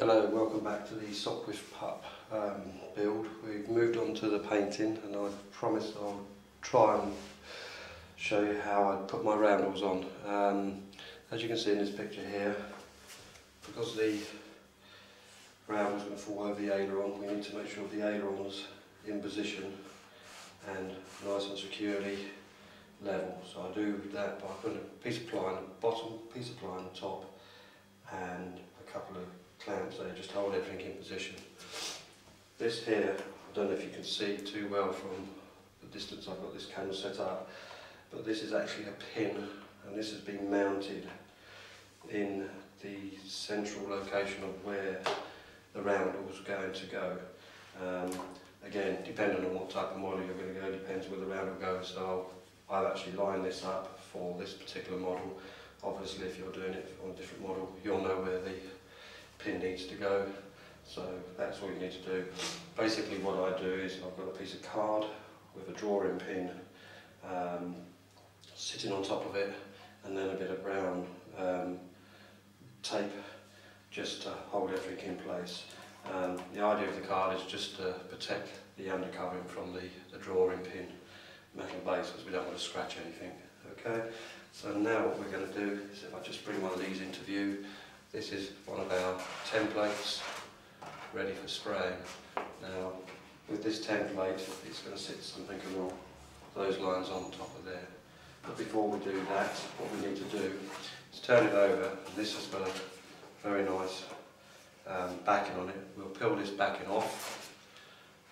Hello, welcome back to the Sopwith Pup um, build. We've moved on to the painting and I promised I'll try and show you how I put my roundels on. Um, as you can see in this picture here, because the roundels are going to fall over the aileron, we need to make sure the aileron's in position and nice and securely level. So I do that by putting a piece of ply on the bottom, piece of ply on the top and a couple of clamps there, just hold everything in position. This here, I don't know if you can see too well from the distance I've got this camera set up, but this is actually a pin and this has been mounted in the central location of where the roundel is going to go. Um, again, depending on what type of model you're going to go, depends where the roundel goes. So I've actually lined this up for this particular model. Obviously, if you're doing it on a different model, you'll know where the pin needs to go. So that's all you need to do. Basically what I do is I've got a piece of card with a drawing pin um, sitting on top of it and then a bit of brown um, tape just to hold everything in place. Um, the idea of the card is just to protect the undercovering from the, the drawing pin metal base because we don't want to scratch anything. Okay, so now what we're going to do is if I just bring one of these into view, this is one of our templates ready for spraying. Now, with this template, it's going to sit something along those lines on top of there. But before we do that, what we need to do is turn it over. This has got a very nice um, backing on it. We'll peel this backing off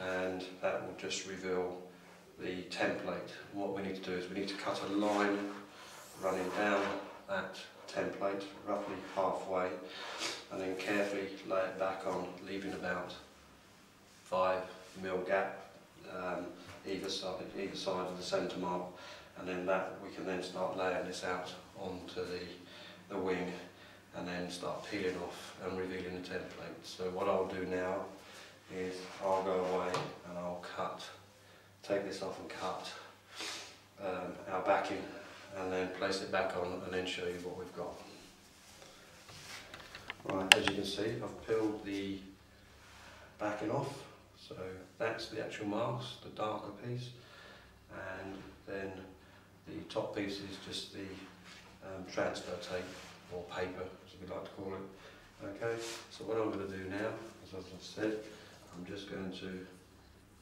and that will just reveal the template. What we need to do is we need to cut a line running down that template roughly halfway and then carefully lay it back on leaving about 5 mil gap um, either side either side of the centre mark and then that we can then start laying this out onto the, the wing and then start peeling off and revealing the template. So what I'll do now is I'll go away and I'll cut, take this off and cut um, our backing and then place it back on and then show you what we've got. Right, as you can see, I've peeled the backing off, so that's the actual mask, the darker piece, and then the top piece is just the um, transfer tape, or paper, as we like to call it. Okay, so what I'm going to do now, as I said, I'm just going to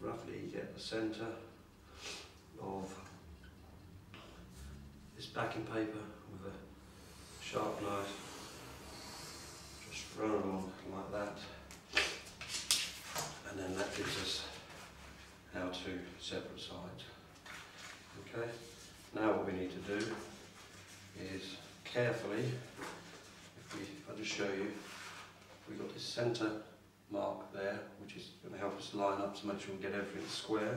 roughly get the centre of backing paper with a sharp knife, just run along like that, and then that gives us our two separate sides. Okay, now what we need to do is carefully, if, we, if I just show you, we've got this centre mark there, which is going to help us line up to make sure we get everything square.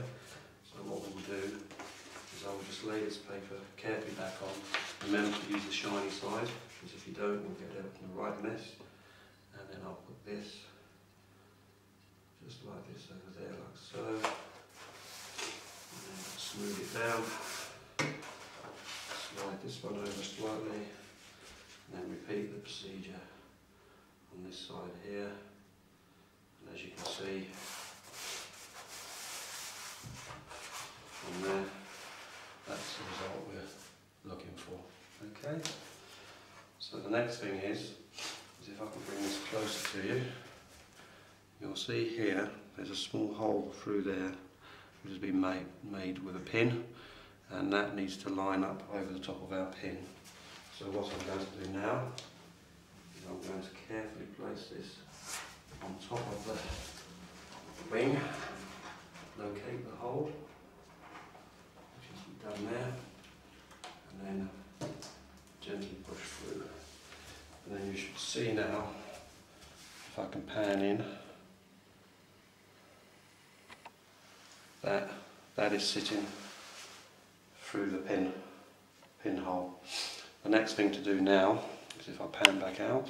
So what we'll do is I will just lay this paper carefully back on. Remember to use the shiny side, because if you don't, we'll get everything right mess. And then I'll put this, just like this over there, like so. And then smooth it down. Slide this one over slightly. And then repeat the procedure on this side here. And as you can see, from there, that's the result we're looking for. Okay. So the next thing is, is if I can bring this closer to you, you'll see here there's a small hole through there which has been made, made with a pin and that needs to line up over the top of our pin. So what I'm going to do now is I'm going to carefully place this on top of the wing, locate the hole down there and then gently push through. And then you should see now, if I can pan in, that that is sitting through the pin pinhole. The next thing to do now is if I pan back out,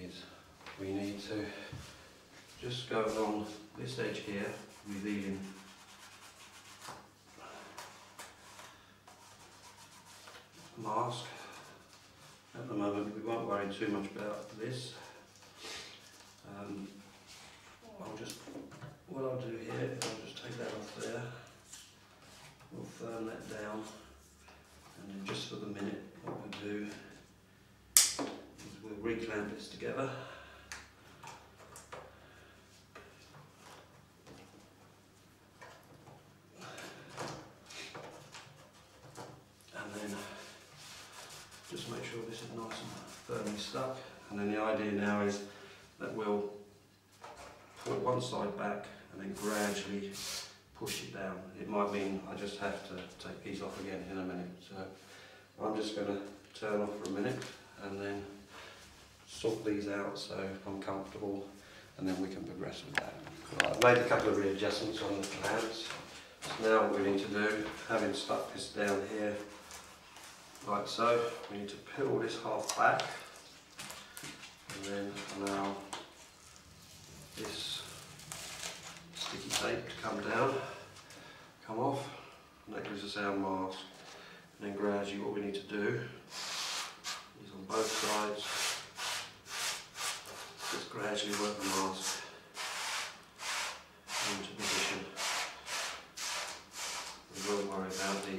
is we need to just go along this edge here revealing mask at the moment. We won't worry too much about this. Um, I'll just, what I'll do here, I'll just take that off there. We'll firm that down. And then just for the minute, what we'll do is we'll reclamp this together. And then just make sure this is nice and firmly stuck. And then the idea now is that we'll pull one side back and then gradually push it down. It might mean I just have to take these off again in a minute. So I'm just going to turn off for a minute and then sort these out so I'm comfortable and then we can progress with that. Right, I've made a couple of readjustments on the clamps. So now what we need to do, having stuck this down here like so, we need to peel this half back. And then allow this sticky tape to come down, come off, and that gives us our mask. And then gradually what we need to do is on both sides, just gradually work the mask into position. We won't worry about the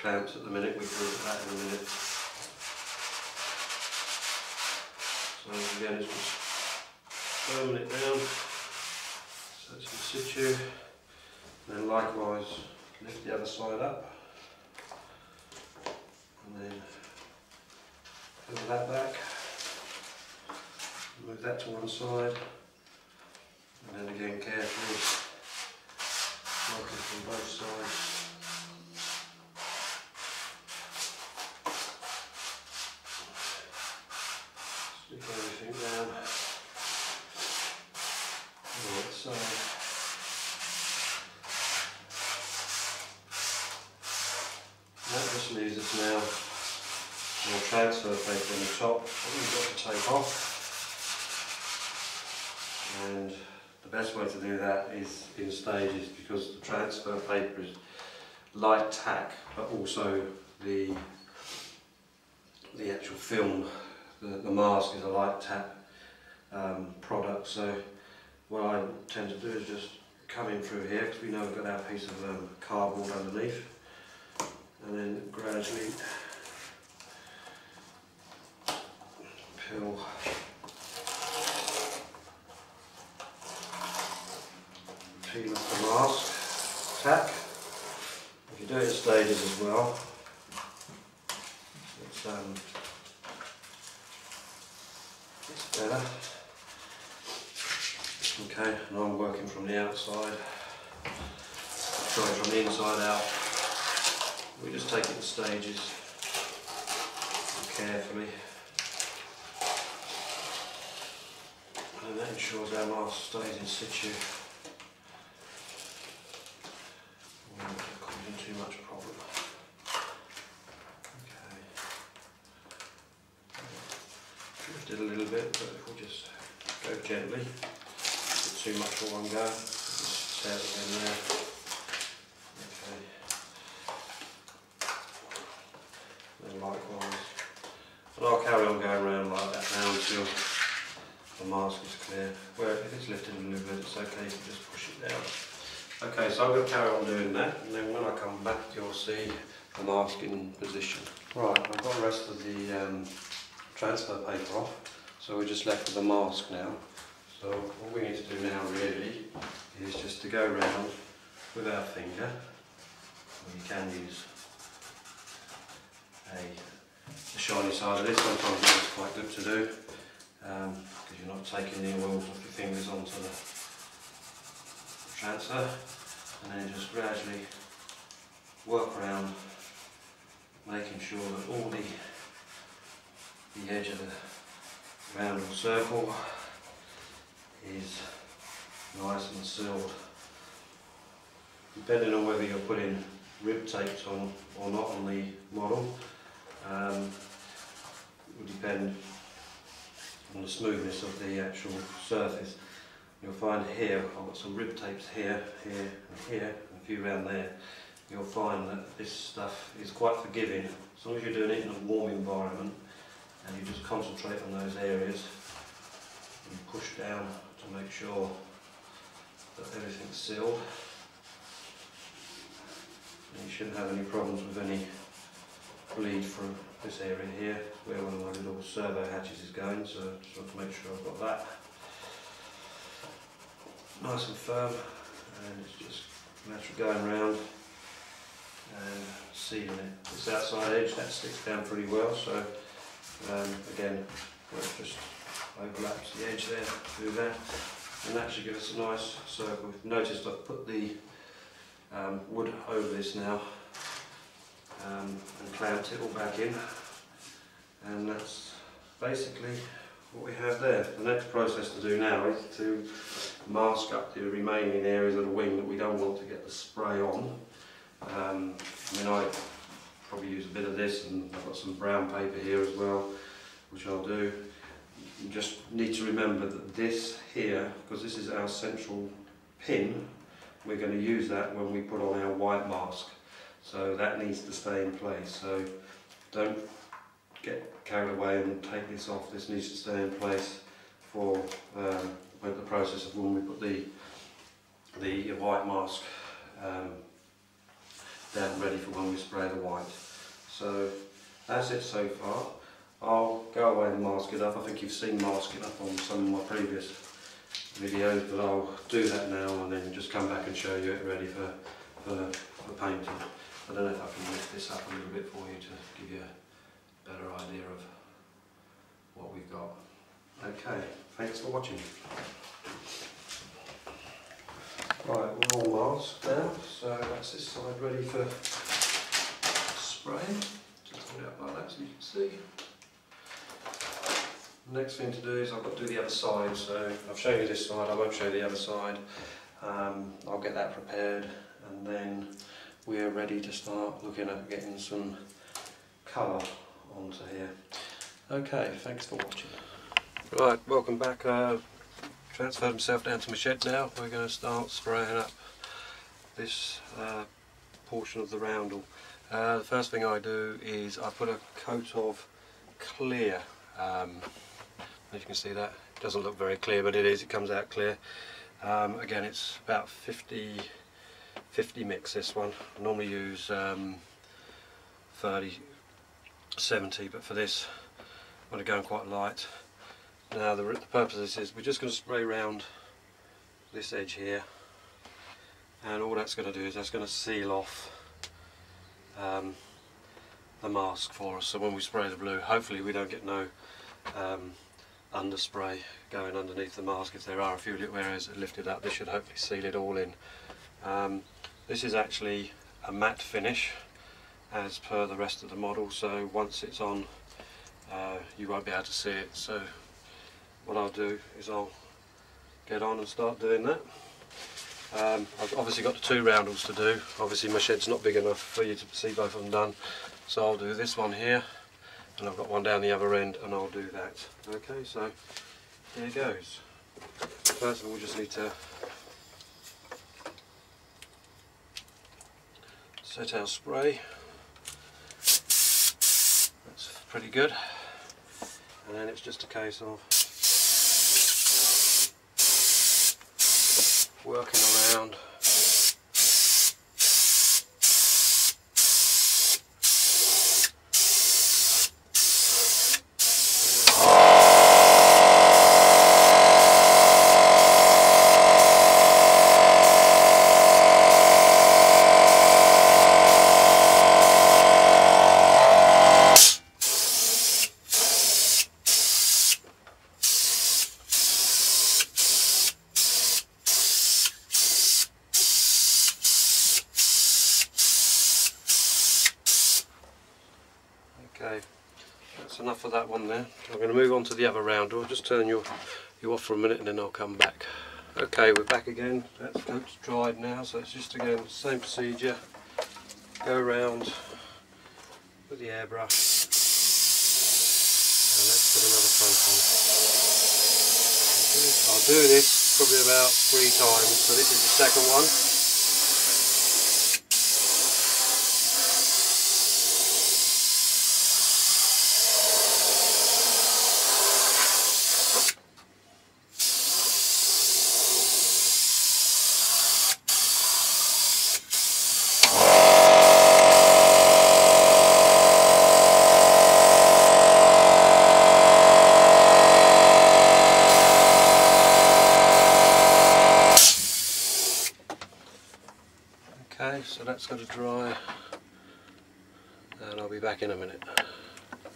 clamps at the minute, we a minute. So again, it's just firming it down, so it's in situ. And then likewise, lift the other side up. And then pull that back. Move that to one side. And then again, carefully working from both sides. Stick everything down. Right side. That just leaves us now more transfer paper on the top that we've got to take off. And the best way do that is in stages because the transfer paper is light tack but also the the actual film the, the mask is a light tap um, product, so what I tend to do is just come in through here because we know we've got our piece of um, cardboard underneath, and then gradually peel peel off the mask tack. If you do it in stages as well, it's um, it's better. Okay, and I'm working from the outside. Sorry, from the inside out. We just take it in stages, carefully. And that ensures our mask stays in situ. We won't get caught in too much problem. Okay. Drifted a little bit, but if we just go gently, not too much for one go, just tear it in there. Okay. Then likewise. And I'll carry on going around like that now until the mask is clear. Where if it's lifted a little bit, it's okay, you can just push it down. Okay, so I'm going to carry on doing that, and then when I come back, you'll see the mask in position. Right, I've got the rest of the um, transfer paper off, so we're just left with the mask now. So what we need to do now really is just to go around with our finger, or you can use a, the shiny side of this, sometimes it's quite good to do, um, because you're not taking the oils off your fingers onto the transfer, and then just gradually work around making sure that all the the edge of the round circle is nice and sealed. Depending on whether you're putting rib tapes on or not on the model, um, it would depend on the smoothness of the actual surface. You'll find here, I've got some rib tapes here, here and here, and a few around there. you'll find that this stuff is quite forgiving. As long as you're doing it in a warm environment and you just concentrate on those areas and push down make sure that everything's sealed. And you shouldn't have any problems with any bleed from this area here where one of my little servo hatches is going so just want to make sure I've got that nice and firm and it's just a matter of going around and sealing it. This outside edge that sticks down pretty well so um, again it just overlaps the edge there through there and that should give us a nice circle. We've noticed I've put the um, wood over this now um, and clamped it all back in and that's basically what we have there. The next process to do now is to mask up the remaining areas of the wing that we don't want to get the spray on. Um, I mean I probably use a bit of this and I've got some brown paper here as well which I'll do. You just need to remember that this here, because this is our central pin, we're going to use that when we put on our white mask. So that needs to stay in place. So don't get carried away and take this off. This needs to stay in place for um, the process of when we put the the white mask um, down ready for when we spray the white. So that's it so far. I'll go away and mask it up. I think you've seen masking up on some of my previous videos, but I'll do that now and then just come back and show you it ready for, for, for painting. I don't know if I can lift this up a little bit for you to give you a better idea of what we've got. Okay, thanks for watching. Right, we're all masked now, so that's this side ready for spraying. Just put it up like that so you can see. Next thing to do is I've got to do the other side, so I've shown you this side, I won't show you the other side. Um, I'll get that prepared and then we're ready to start looking at getting some colour onto here. Okay, thanks for watching. Right, welcome back. Uh, transferred myself down to my shed now. We're going to start spraying up this uh, portion of the roundel. Uh, the first thing I do is I put a coat of clear. Um, if you can see that, it doesn't look very clear, but it is. It comes out clear. Um, again, it's about 50 50 mix this one. I normally use um, 30, 70, but for this I'm going to go in quite light. Now the, the purpose of this is we're just going to spray around this edge here and all that's going to do is that's going to seal off um, the mask for us so when we spray the blue hopefully we don't get no um, underspray going underneath the mask. If there are a few little areas that lifted up this should hopefully seal it all in. Um, this is actually a matte finish as per the rest of the model. So once it's on uh, you won't be able to see it. So what I'll do is I'll get on and start doing that. Um, I've obviously got the two roundels to do. Obviously my shed's not big enough for you to see both of them done. So I'll do this one here and I've got one down the other end and I'll do that. Okay so here goes. First of all we just need to set our spray. That's pretty good. And then it's just a case of working around Okay, that's enough of that one there. I'm going to move on to the other round. I'll just turn you, you off for a minute and then I'll come back. Okay, we're back again. That's coat's dried now, so it's just again the same procedure. Go around with the airbrush and let's put another coat on. I'll do this probably about three times. So this is the second one. So to dry and I'll be back in a minute.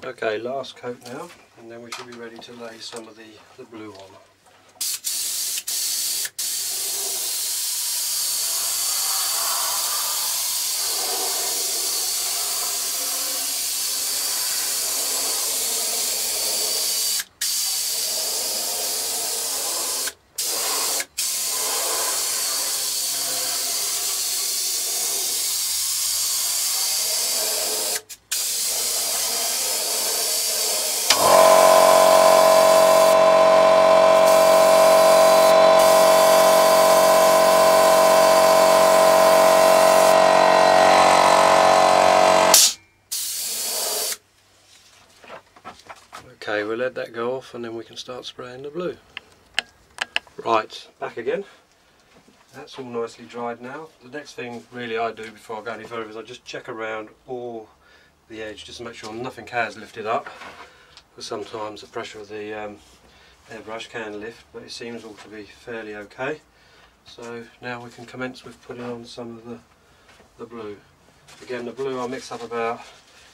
Okay, last coat now and then we should be ready to lay some of the, the blue on. Okay, we'll let that go off and then we can start spraying the blue. Right, back again. That's all nicely dried now. The next thing really I do before I go any further is I just check around all the edge just to make sure nothing has lifted up. Because sometimes the pressure of the um, airbrush can lift, but it seems all to be fairly okay. So now we can commence with putting on some of the, the blue. Again, the blue I'll mix up about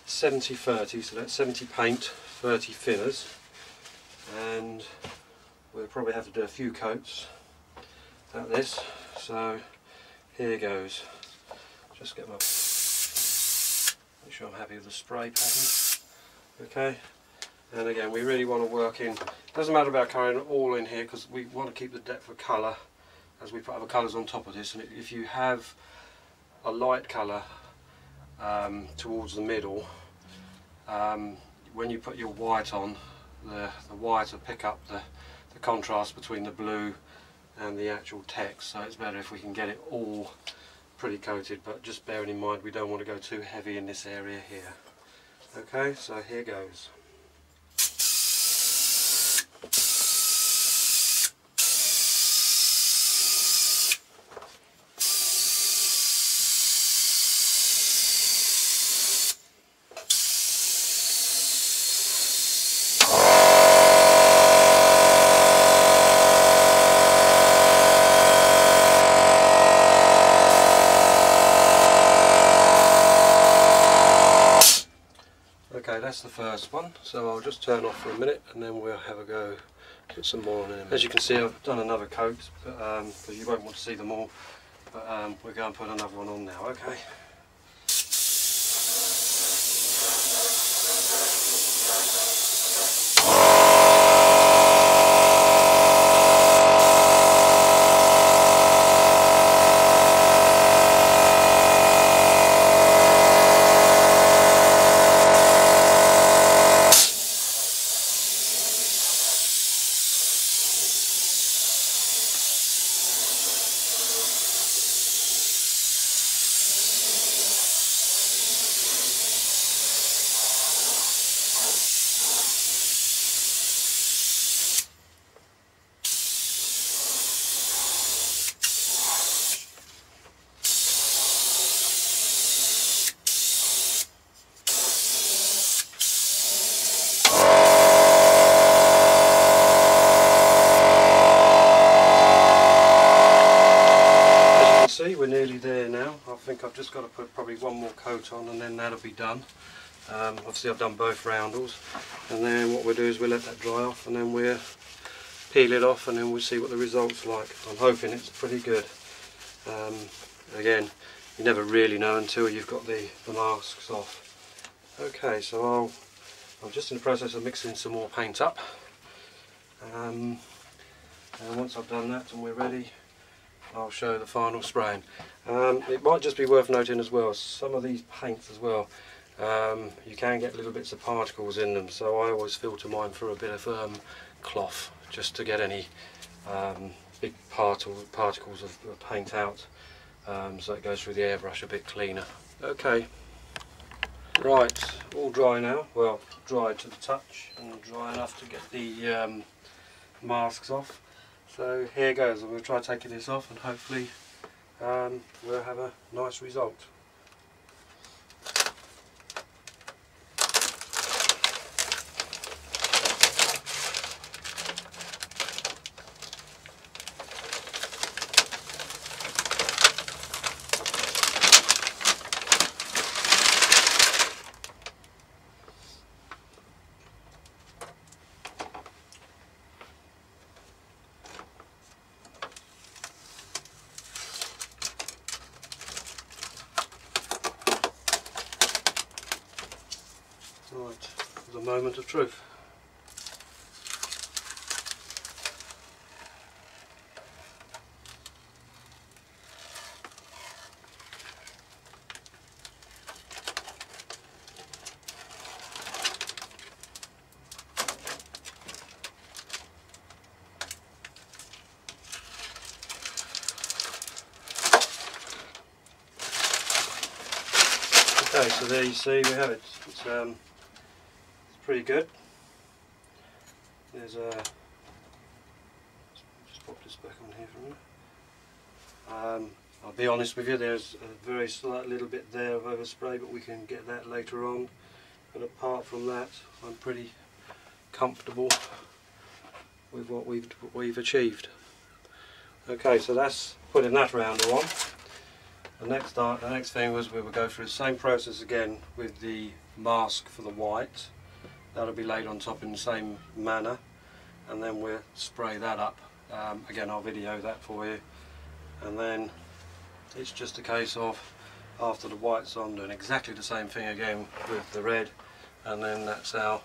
70-30, so that's 70 paint, 30 thinners, and we'll probably have to do a few coats like this. So here goes. Just get my make sure I'm happy with the spray pattern. Okay, and again we really want to work in. Doesn't matter about carrying it all in here because we want to keep the depth of colour as we put other colours on top of this. And if you have a light colour um, towards the middle, um, when you put your white on, the, the white will pick up the, the contrast between the blue and the actual text so it's better if we can get it all pretty coated but just bearing in mind we don't want to go too heavy in this area here. Okay, so here goes. Okay, that's the first one, so I'll just turn off for a minute and then we'll have a go put some more on in. As you can see I've done another coat, but, um, you won't want to see them all, but um, we're going to put another one on now, okay? see we're nearly there now. I think I've just got to put probably one more coat on and then that'll be done. Um, obviously I've done both roundels and then what we'll do is we'll let that dry off and then we'll peel it off and then we'll see what the results like. I'm hoping it's pretty good. Um, again you never really know until you've got the, the masks off. Okay so I'll, I'm just in the process of mixing some more paint up um, and once I've done that and we're ready I'll show the final spraying. Um, it might just be worth noting as well, some of these paints as well, um, you can get little bits of particles in them, so I always filter mine through a bit of um, cloth, just to get any um, big particle, particles of, paint out, um, so it goes through the airbrush a bit cleaner. Okay, right, all dry now, well, dry to the touch, and dry enough to get the masks off. So here goes, I'm going to try taking this off and hopefully um, we'll have a nice result. Right, the moment of truth. Okay, so there you see we have it. It's, um, pretty good. There's a just pop this back on here for a minute. Um, I'll be honest with you, there's a very slight little bit there of overspray, but we can get that later on. But apart from that, I'm pretty comfortable with what we've what we've achieved. Okay, so that's putting that roundel on. The next, the next thing was we would go through the same process again with the mask for the white. That'll be laid on top in the same manner and then we'll spray that up. Um, again I'll video that for you and then it's just a case of after the white's on doing exactly the same thing again with the red and then that's our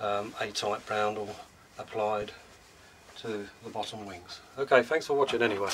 um, A-type roundel applied to the bottom wings. Okay, thanks for watching anyway.